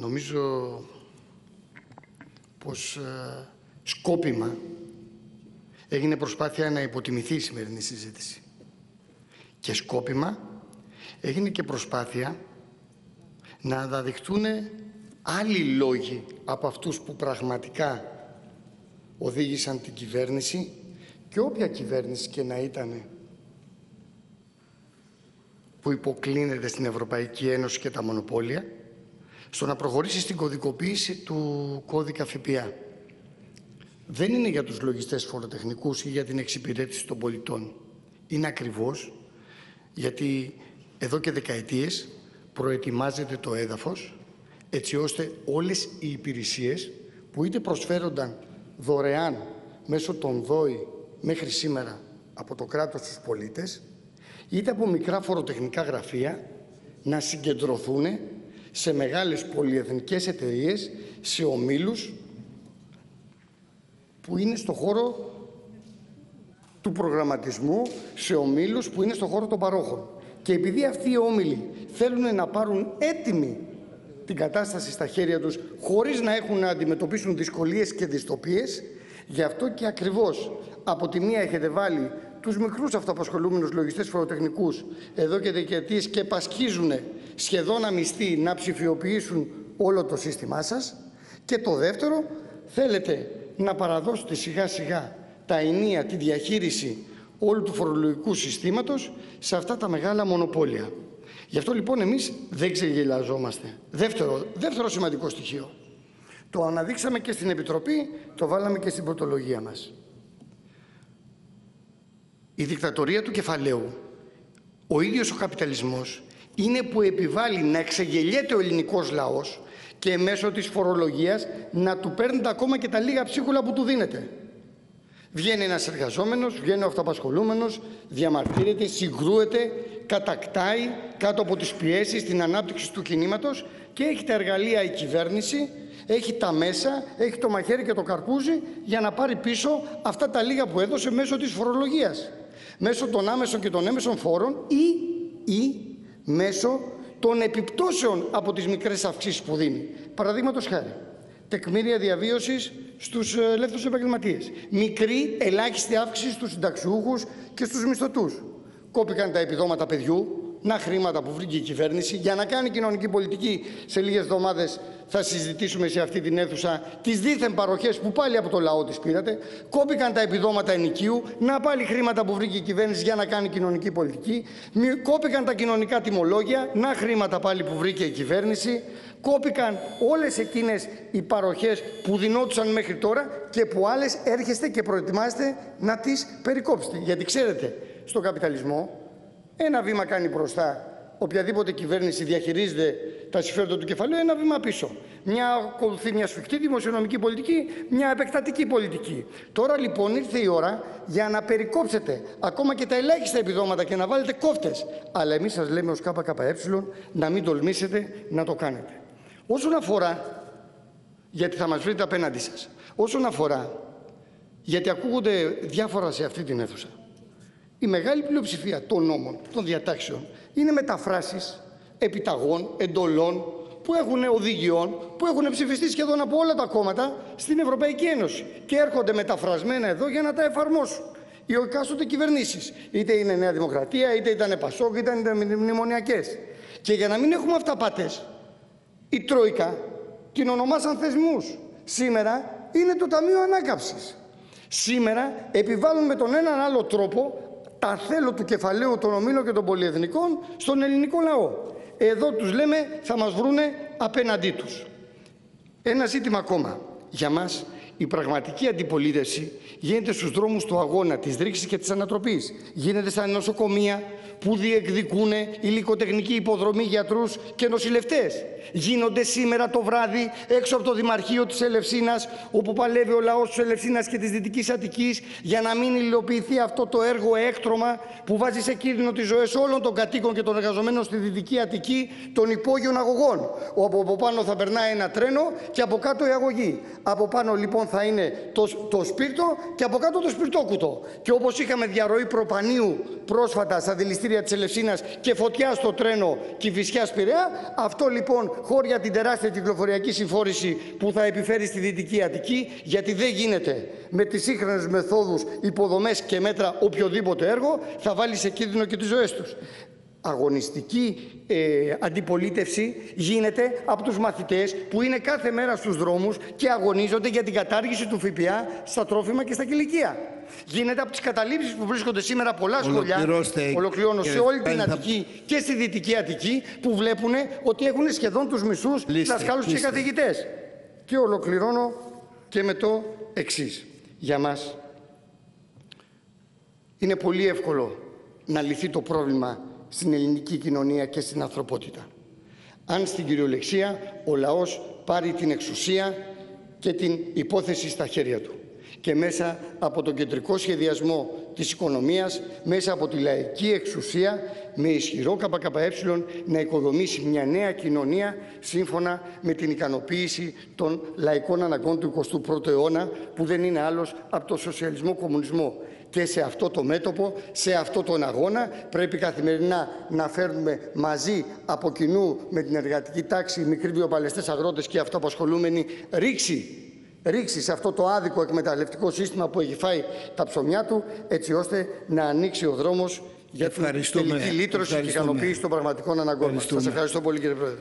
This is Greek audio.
νομίζω πως ε, σκόπιμα έγινε προσπάθεια να υποτιμηθεί η σημερινή συζήτηση. Και σκόπιμα έγινε και προσπάθεια να αναδειχθούν άλλοι λόγοι από αυτούς που πραγματικά οδήγησαν την κυβέρνηση και όποια κυβέρνηση και να ήταν που υποκλίνεται στην Ευρωπαϊκή Ένωση και τα μονοπόλια στο να προχωρήσεις στην κωδικοποίηση του κώδικα ΦΠΑ. Δεν είναι για τους λογιστές φοροτεχνικούς ή για την εξυπηρέτηση των πολιτών. Είναι ακριβώς γιατί εδώ και δεκαετίες προετοιμάζεται το έδαφος έτσι ώστε όλες οι υπηρεσίες που είτε προσφέρονταν δωρεάν μέσω των ΔΟΗ μέχρι σήμερα από το κράτος στους πολίτες είτε από μικρά φοροτεχνικά γραφεία να συγκεντρωθούν σε μεγάλες πολυεθνικές εταιρείες, σε ομίλους που είναι στο χώρο του προγραμματισμού, σε ομίλους που είναι στο χώρο των παρόχων. Και επειδή αυτοί οι όμιλοι θέλουν να πάρουν έτοιμη την κατάσταση στα χέρια τους χωρίς να έχουν να αντιμετωπίσουν δυσκολίες και δυστοπίες, γι' αυτό και ακριβώς από τη μία έχετε βάλει τους μικρούς αυτοαπασχολούμενους λογιστές φοροτεχνικούς εδώ και δεκαετίες και πασχίζουν σχεδόν αμυστή να ψηφιοποιήσουν όλο το σύστημά σας και το δεύτερο θέλετε να παραδώσετε σιγά σιγά τα ενία, τη διαχείριση όλου του φορολογικού συστήματος σε αυτά τα μεγάλα μονοπόλια. Γι' αυτό λοιπόν εμείς δεν ξεγελαζόμαστε. Δεύτερο, δεύτερο σημαντικό στοιχείο. Το αναδείξαμε και στην Επιτροπή, το βάλαμε και στην πρωτολογία μας. Η δικτατορία του κεφαλαίου, ο ίδιος ο καπιταλισμός, είναι που επιβάλλει να εξεγελιέται ο ελληνικός λαός και μέσω της φορολογίας να του παίρνετε ακόμα και τα λίγα ψίχουλα που του δίνετε. Βγαίνει ένας εργαζόμενος, βγαίνει ο αυτοαπασχολούμενος, διαμαρτύρεται, συγκρούεται, κατακτάει κάτω από τις πιέσεις την ανάπτυξη του κινήματος και έχει τα εργαλεία η κυβέρνηση, έχει τα μέσα, έχει το μαχαίρι και το καρπούζι για να πάρει πίσω αυτά τα λίγα που έδωσε μέσω της φορολογίας μέσω των άμεσων και των έμεσων φόρων ή, ή μέσω των επιπτώσεων από τις μικρές αυξήσεις που δίνει. Παραδείγματος χάρη, τεκμήρια διαβίωσης στους ε, ελεύθερους επαγγελματίες. Μικρή, ελάχιστη αύξηση στους συνταξιούχους και στους μισθωτούς. Κόπηκαν τα επιδόματα παιδιού, να χρήματα που βρήκε η κυβέρνηση για να κάνει κοινωνική πολιτική σε λίγες εβδομάδες θα συζητήσουμε σε αυτή την αίθουσα τις δίθεν παροχές που πάλι από το λαό τις πήρατε. Κόπηκαν τα επιδόματα ενοικίου, να πάλι χρήματα που βρήκε η κυβέρνηση για να κάνει κοινωνική πολιτική. Κόπηκαν τα κοινωνικά τιμολόγια, να χρήματα πάλι που βρήκε η κυβέρνηση. Κόπηκαν όλες εκείνες οι παροχές που δινόντουσαν μέχρι τώρα και που άλλες έρχεστε και προετοιμάστε να τις περικόψετε. Γιατί ξέρετε, στον καπιταλισμό ένα βήμα κάνει μπροστά οποιαδήποτε κυβέρνηση διαχειρίζεται τα συμφέροντα του κεφαλαίου, ένα βήμα πίσω. Μια ακολουθεί μια σφιχτή δημοσιονομική πολιτική, μια επεκτατική πολιτική. Τώρα λοιπόν ήρθε η ώρα για να περικόψετε ακόμα και τα ελάχιστα επιδόματα και να βάλετε κόφτες. Αλλά εμείς σας λέμε ως ΚΚΕ να μην τολμήσετε να το κάνετε. Όσον αφορά, γιατί θα μας βρείτε απέναντί σας, όσον αφορά, γιατί ακούγονται διάφορα σε αυτή την αίθουσα. Η μεγάλη πλειοψηφία των νόμων, των διατάξεων, είναι μεταφράσεις επιταγών, εντολών, που έχουν οδηγιών, που έχουν ψηφιστεί σχεδόν από όλα τα κόμματα στην Ευρωπαϊκή Ένωση και έρχονται μεταφρασμένα εδώ για να τα εφαρμόσουν οι εκάστοτε κυβερνήσεις. Είτε είναι Νέα Δημοκρατία, είτε ήταν Πασόκ, είτε ήταν μνημονιακές. Και για να μην έχουμε αυταπάτες, η Τρόικα την ονομάσαν θεσμούς. Σήμερα είναι το Ταμείο Ανάκαψης. Σήμερα επιβάλλουν με τον έναν άλλο τρόπο τα θέλω του κεφαλαίου των ομίλων και των πολυεθνικών στον ελληνικό λαό. Εδώ τους λέμε θα μας βρούνε απέναντί τους. Ένα ζήτημα ακόμα. Για μας η πραγματική αντιπολίτευση γίνεται στους δρόμους του αγώνα, της ρήξης και της ανατροπής. Γίνεται στα νοσοκομεία που διεκδικούν υλικοτεχνική υποδρομή γιατρούς και νοσηλευτές. Γίνονται σήμερα το βράδυ έξω από το Δημαρχείο της Ελευσίνας όπου παλεύει ο λαός της Ελευσίνας και της Δυτικής Αττικής για να μην υλοποιηθεί αυτό το έργο έκτρωμα που βάζει σε κίνδυνο τις ζωές όλων των κατοίκων και των εργαζομένων στη Δυτική Αττική των υπόγειων αγωγών όπου από πάνω θα περνάει ένα τρένο και από κάτω η αγωγή. Από πάνω λοιπόν θα είναι το, το σπίρτο και από κάτω το σπιρτόκουτο. Και όπως είχαμε διαρροή προπανίου πρόσφατα στα δηληστήρια της Ελευσίνας και φωτιά στο τρένο Κηφισιάς Πειραιά, αυτό λοιπόν χώρια την τεράστια κυκλοφοριακή συμφόρηση που θα επιφέρει στη Δυτική Αττική, γιατί δεν γίνεται με τις σύγχρονες μεθόδους, υποδομές και μέτρα οποιοδήποτε έργο, θα βάλει σε κίνδυνο και τις ζωές τους αγωνιστική ε, αντιπολίτευση γίνεται από τους μαθητές που είναι κάθε μέρα στους δρόμους και αγωνίζονται για την κατάργηση του ΦΠΑ στα τρόφιμα και στα κηλικεία. Γίνεται από τις καταλήψεις που βρίσκονται σήμερα πολλά σχολιά, ολοκληρώνω σε όλη την Αττική και στη Δυτική Αττική, που βλέπουν ότι έχουν σχεδόν τους μισούς δασκάλους και καθηγητές. Και ολοκληρώνω και με το εξής. Για μας είναι πολύ εύκολο να λυθεί το πρόβλημα στην ελληνική κοινωνία και στην ανθρωπότητα. Αν στην κυριολεξία ο λαός πάρει την εξουσία και την υπόθεση στα χέρια του και μέσα από τον κεντρικό σχεδιασμό της οικονομίας, μέσα από τη λαϊκή εξουσία, με ισχυρό ΚΚΕ να οικοδομήσει μια νέα κοινωνία σύμφωνα με την ικανοποίηση των λαϊκών αναγκών του 21ου αιώνα που δεν είναι άλλος από το σοσιαλισμό-κομμουνισμό και σε αυτό το μέτωπο, σε αυτό τον αγώνα πρέπει καθημερινά να φέρνουμε μαζί από κοινού με την εργατική τάξη, μικροί βιοπαλαιστές αγρότες και αυτοαπασχολούμενοι ρήξη ρίξει σε αυτό το άδικο εκμεταλλευτικό σύστημα που έχει φάει τα ψωμιά του, έτσι ώστε να ανοίξει ο δρόμος για την τελική λύτρωση και ικανοποίηση των πραγματικών αναγκών μας. Σας ευχαριστώ πολύ κύριε Πρόεδρε.